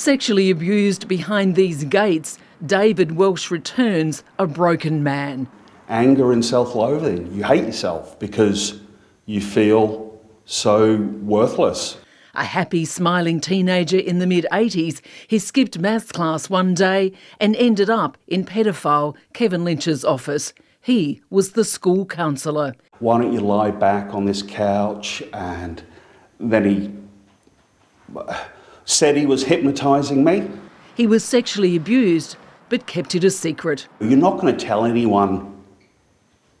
Sexually abused behind these gates, David Welsh returns a broken man. Anger and self loathing. You hate yourself because you feel so worthless. A happy, smiling teenager in the mid 80s, he skipped maths class one day and ended up in pedophile Kevin Lynch's office. He was the school counsellor. Why don't you lie back on this couch? And then he said he was hypnotising me. He was sexually abused, but kept it a secret. You're not going to tell anyone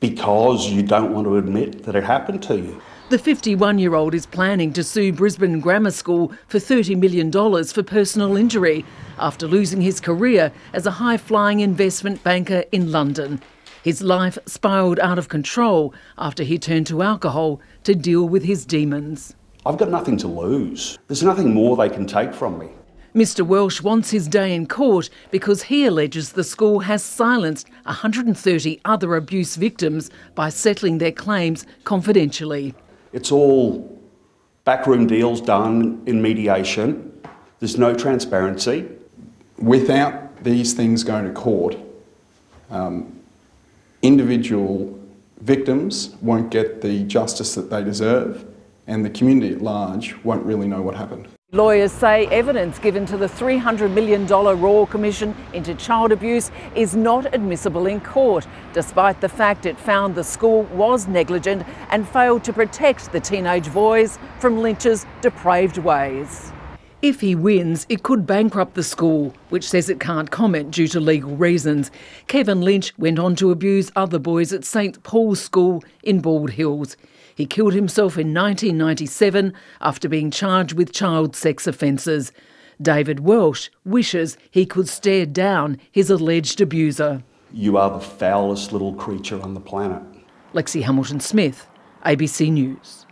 because you don't want to admit that it happened to you. The 51 year old is planning to sue Brisbane Grammar School for $30 million for personal injury after losing his career as a high flying investment banker in London. His life spiralled out of control after he turned to alcohol to deal with his demons. I've got nothing to lose. There's nothing more they can take from me. Mr Welsh wants his day in court because he alleges the school has silenced 130 other abuse victims by settling their claims confidentially. It's all backroom deals done in mediation. There's no transparency. Without these things going to court, um, individual victims won't get the justice that they deserve, and the community at large won't really know what happened. Lawyers say evidence given to the $300 million Royal Commission into child abuse is not admissible in court, despite the fact it found the school was negligent and failed to protect the teenage boys from Lynch's depraved ways. If he wins, it could bankrupt the school, which says it can't comment due to legal reasons. Kevin Lynch went on to abuse other boys at St Paul's School in Bald Hills. He killed himself in 1997 after being charged with child sex offences. David Welsh wishes he could stare down his alleged abuser. You are the foulest little creature on the planet. Lexy Hamilton Smith, ABC News.